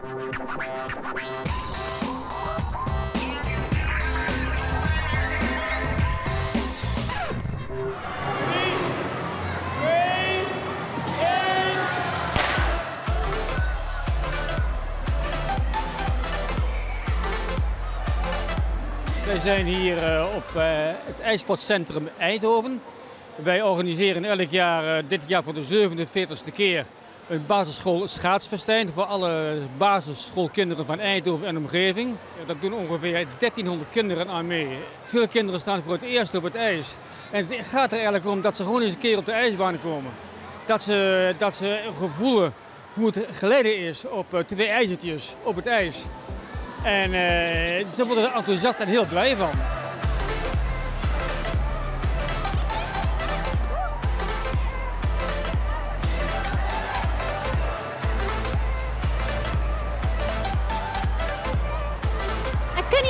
Wij zijn hier eh, op eh, het ijsportcentrum Eindhoven. Wij organiseren elk jaar, eh, dit jaar voor de 47ste keer, een basisschool schaatsfestijn voor alle basisschoolkinderen van Eindhoven en omgeving. Dat doen ongeveer 1300 kinderen aan mee. Veel kinderen staan voor het eerst op het ijs. En het gaat er eigenlijk om dat ze gewoon eens een keer op de ijsbaan komen. Dat ze, dat ze gevoelen hoe het geleden is op eh, twee ijzertjes op het ijs. En eh, ze worden er enthousiast en heel blij van.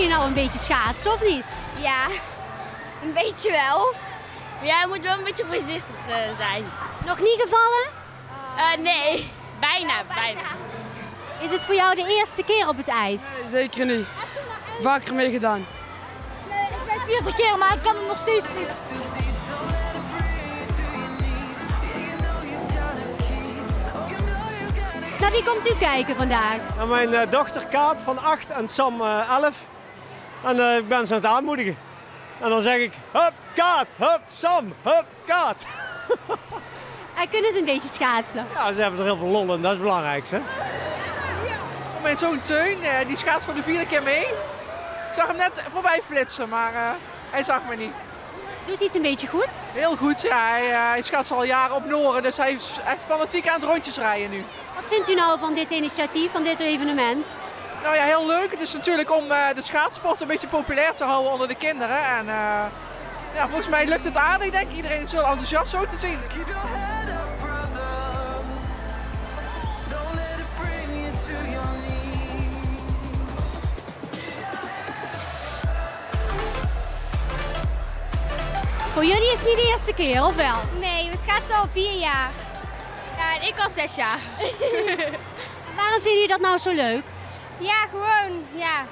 Jullie nou een beetje schaatsen of niet? Ja, een beetje wel. Ja, je moet wel een beetje voorzichtig eh, zijn. Nog niet gevallen? Eh, nee, bijna, bijna. Is het voor jou de eerste keer op het ijs? Zeker niet. Vaker mee gedaan. Het is mijn vierde keer, maar ik kan het nog steeds niet. Naar wie komt u kijken vandaag? En mijn eh, dochter Kaat van 8 en Sam eh, 11. En eh, ik ben ze aan het aanmoedigen. En dan zeg ik, hup Kaat, hup Sam, hup Kaat. En kunnen ze een beetje schaatsen? Ja, ze hebben er heel veel lol in, dat is het belangrijkste. Mijn zoon Teun, eh, die schaats voor de vierde keer mee. Ik zag hem net voorbij flitsen, maar eh, hij zag me niet. Doet hij het een beetje goed? Heel goed, ja. Hij, eh, hij schaatst al jaren op Noren, dus hij is echt fanatiek aan het rondjes rijden nu. Wat vindt u nou van dit initiatief, van dit evenement? Nou ja, heel leuk. Het is natuurlijk om eh, de schaatsport een beetje populair te houden onder de kinderen. En eh, ja, volgens mij lukt het aardig. Ik denk iedereen is wel enthousiast zo te zien. Voor jullie is het niet de eerste keer, of wel? Nee, we schaatsen al vier jaar. Ja, en ik al zes jaar. Waarom vinden jullie dat nou zo leuk? Ja, gewoon, ja.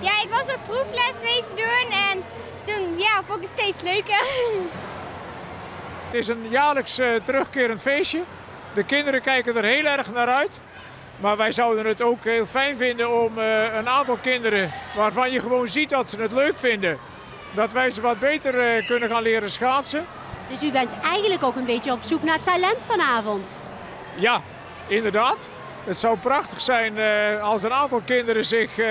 Ja, ik was op proefles geweest doen en toen, ja, vond ik het steeds leuker. Het is een jaarlijks eh, terugkerend feestje. De kinderen kijken er heel erg naar uit. Maar wij zouden het ook heel fijn vinden om eh, een aantal kinderen waarvan je gewoon ziet dat ze het leuk vinden, dat wij ze wat beter eh, kunnen gaan leren schaatsen. Dus u bent eigenlijk ook een beetje op zoek naar talent vanavond. Ja, inderdaad. Het zou prachtig zijn eh, als een aantal kinderen zich eh,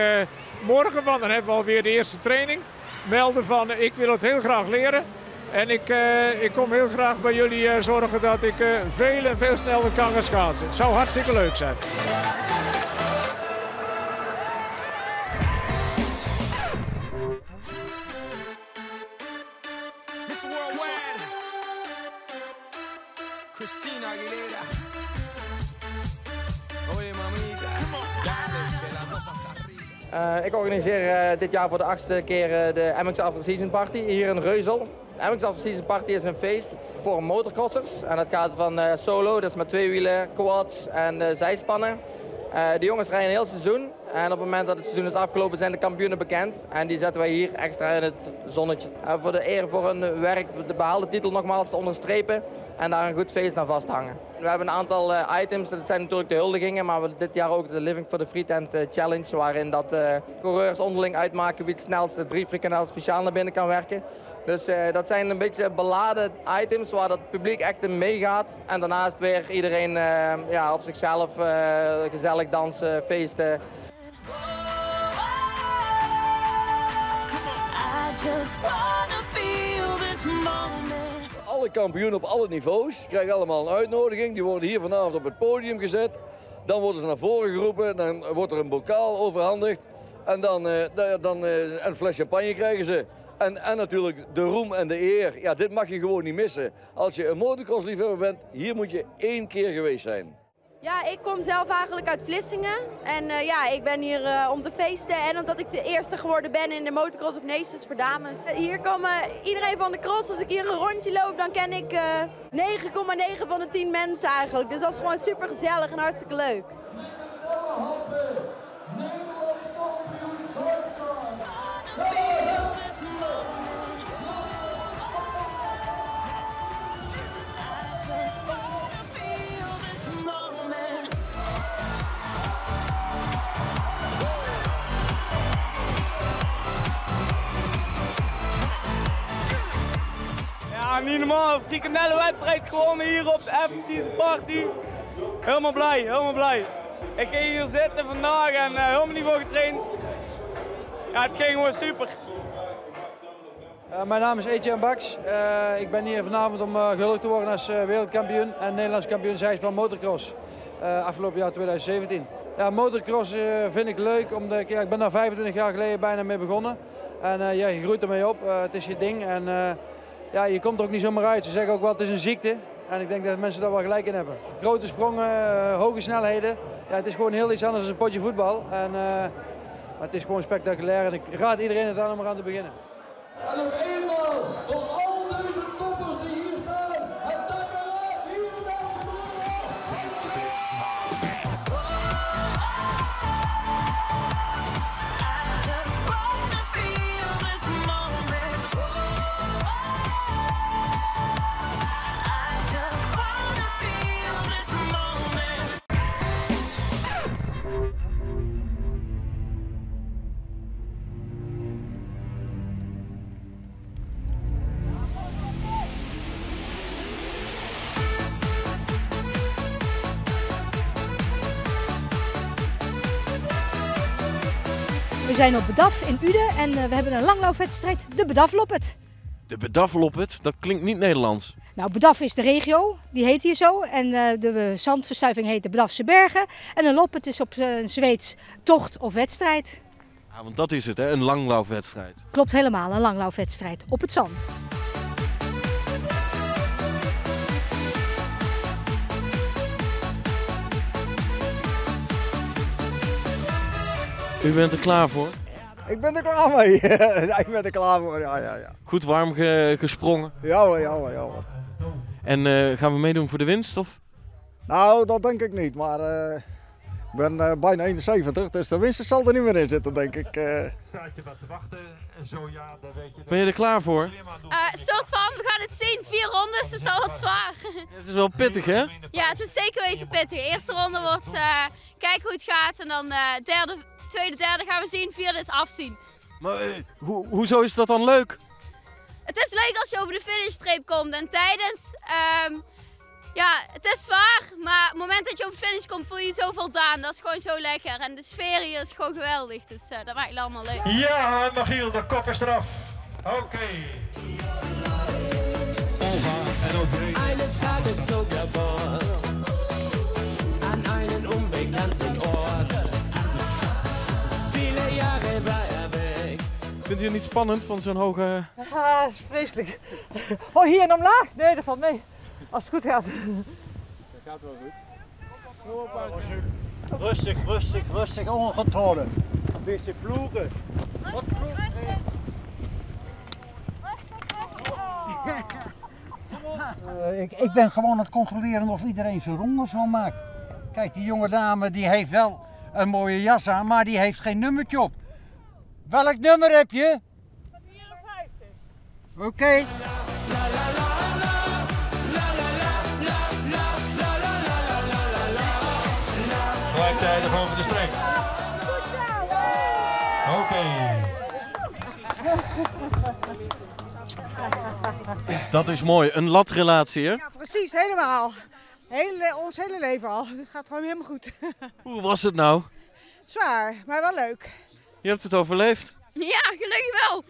morgen, want dan hebben we alweer de eerste training, melden van eh, ik wil het heel graag leren. En ik, ik kom heel graag bij jullie zorgen dat ik veel en veel sneller kan gaan schaatsen. Het zou hartstikke leuk zijn. Christina Aguilera. Eh, ik organiseer eh, dit jaar voor de achtste keer eh, de MX After Season Party hier in Reuzel. De MX After Season Party is een feest voor motorcrossers. En dat gaat van solo, dus met twee wielen, quads en zijspannen. De jongens rijden een heel seizoen. En op het moment dat het seizoen is afgelopen zijn de kampioenen bekend. En die zetten wij hier extra in het zonnetje. Voor de eer voor hun werk de behaalde titel nogmaals te onderstrepen. En daar een goed feest aan vasthangen. We hebben een aantal eh, items, dat zijn natuurlijk de huldigingen. Maar we dit jaar ook de Living for the Free Tent eh, Challenge. Waarin dat eh, coureurs onderling uitmaken wie het snelste drie frikandel speciaal naar binnen kan werken. Dus dat zijn een beetje beladen items waar dat publiek echt in meegaat. En daarnaast weer iedereen ja, op zichzelf gezellig dansen, feesten. Alle kampioenen op alle niveaus krijgen allemaal een uitnodiging. Die worden hier vanavond op het podium gezet. Dan worden ze naar voren geroepen. Dan wordt er een bokaal overhandigd. En dan, eh, da- dan eh, een fles champagne krijgen ze. En, en natuurlijk de roem en de eer. Ja, dit mag je gewoon niet missen. Als je een motocrossliefhebber bent, hier moet je één keer geweest zijn. Ja, ik kom zelf eigenlijk uit Vlissingen. En eh, ja, ik ben hier eh, om te feesten en omdat ik de eerste geworden ben in de Motocross of Nations voor dames. Eh, Hier komen iedereen van de cross. Als ik hier een rondje loop, dan ken ik eh 9,9 van de 10 mensen eigenlijk. Dus dat is gewoon super gezellig en hartstikke leuk. Niet normaal. Frikandellenwedstrijd gewonnen hier op de FC's Party. Helemaal blij, helemaal blij. Ik ging hier zitten vandaag en eh, helemaal niet voor getraind. Ja, het ging gewoon super. Uh, mijn naam is Etienne Baks. Uh, ik ben hier vanavond om gehuldigd te worden als wereldkampioen en Nederlands kampioen zijspan motocross. afgelopen jaar 2017. Ja, motocross vind ik leuk. Omdat, ja, ik ben daar 25 jaar geleden bijna mee begonnen. En ja, je groeit ermee op. het is je ding. En ja, je komt er ook niet zomaar uit. Ze zeggen ook wel het is een ziekte. En ik denk dat mensen daar wel gelijk in hebben. Grote sprongen, hoge snelheden. Ja, het is gewoon heel iets anders dan een potje voetbal. En, maar het is gewoon spectaculair. En ik raad iedereen het aan om eraan te beginnen. We zijn op Bedaf in Uden en uh, we hebben een langlaufwedstrijd, de Bedaf Loppet. De Bedaf Loppet, dat klinkt niet Nederlands. Nou, Bedaf is de regio, die heet hier zo. En uh, de zandverstuiving heet de Bedafse Bergen. En een Loppet is op een Zweeds tocht of wedstrijd. Ja, want dat is het, hè? een langlaufwedstrijd. Klopt helemaal, een langlaufwedstrijd op het zand. U bent er klaar voor? Ik ben er klaar mee. ja, ik ben er klaar voor, ja, ja, ja. Goed warm ge gesprongen? Ja hoor, ja hoor, ja hoor. En uh, gaan we meedoen voor de winst of? Nou, dat denk ik niet, maar uh, ik ben uh, bijna 71, dus de winst zal er niet meer in zitten, denk ik. Staat je wat te wachten en zo ja, dan weet je... Ben je er klaar voor? soort van, we gaan het zien. Vier rondes, dus dat wordt zwaar. het is wel pittig, hè? Ja, het is zeker weten pittig. De eerste ronde wordt kijken hoe het gaat en dan derde tweede, derde gaan we zien, vierde is afzien. Maar uh, ho hoezo is dat dan leuk? Het is leuk als je over de finishstreep komt en tijdens, um, ja, het is zwaar, maar op het moment dat je over de finish komt voel je je zo voldaan. Dat is gewoon zo lekker en de sfeer hier is gewoon geweldig, dus uh, dat maakt het allemaal leuk. Ja, Magiel, de kop is eraf. Oké. Okay. en overheen. Het niet spannend van zo'n hoge... Ja, dat is vreselijk. Oh, hier en omlaag? Nee, dat valt mee. Als het goed gaat. Dat gaat wel goed. Rustig, rustig, rustig, ongetrokken. Een beetje vloeken. Wat uh, ik, ik ben gewoon aan het controleren of iedereen zijn rondes wel maakt. Kijk, die jonge dame die heeft wel een mooie jas aan, maar die heeft geen nummertje op. Welk nummer heb je? 54. Oké. Okay. Gelijktijdig over de streep. Oké. Okay. Dat is mooi, een latrelatie hè? Ja, precies, helemaal. Hele, ons hele leven al. Het gaat gewoon helemaal goed. Hoe was het nou? Zwaar, maar wel leuk. Je hebt het overleefd? Ja, gelukkig wel.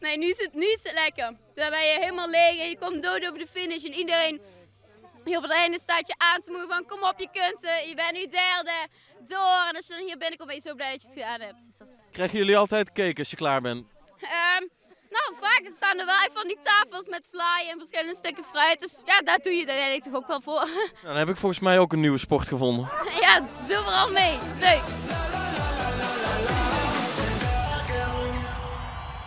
Nee, nu is het, nu is het lekker. Dan ben je helemaal leeg en je komt dood over de finish. En iedereen hier op het einde staat je aan te moedigen van kom op, je kunt het. Je bent nu derde, door. En als je dan hier binnenkomt ben je zo blij dat je het gedaan hebt. Dus dat... Krijgen jullie altijd cake als je klaar bent? Um, nou, vaak staan er wel van die tafels met fly en verschillende stukken fruit. Dus ja, daar doe je eigenlijk toch ook wel voor. Dan heb ik volgens mij ook een nieuwe sport gevonden. ja, doe vooral mee. Is leuk.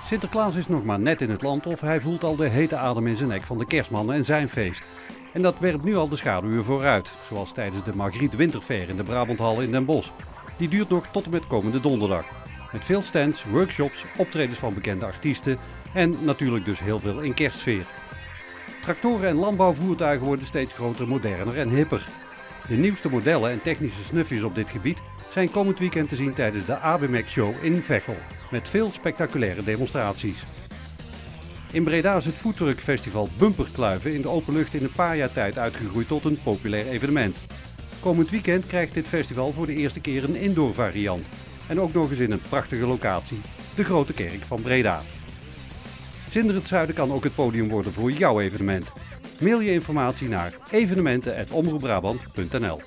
Sinterklaas is nog maar net in het land of hij voelt al de hete adem in zijn nek van de kerstman en zijn feest. En dat werpt nu al de schaduwen vooruit, zoals tijdens de Margriet Winterfair in de Brabanthal in Den Bosch. Die duurt nog tot en met komende donderdag. Met veel stands, workshops, optredens van bekende artiesten en natuurlijk dus heel veel in kerstsfeer. Tractoren en landbouwvoertuigen worden steeds groter, moderner en hipper. De nieuwste modellen en technische snufjes op dit gebied zijn komend weekend te zien tijdens de ABMEC Show in Veghel, met veel spectaculaire demonstraties. In Breda is het foodtruckfestival Bumperkluiven in de open lucht in een paar jaar tijd uitgegroeid tot een populair evenement. Komend weekend krijgt dit festival voor de eerste keer een indoor variant. En ook nog eens in een prachtige locatie, de Grote Kerk van Breda. Zinder het Zuiden kan ook het podium worden voor jouw evenement. Mail je informatie naar evenementen.omroepbrabant.nl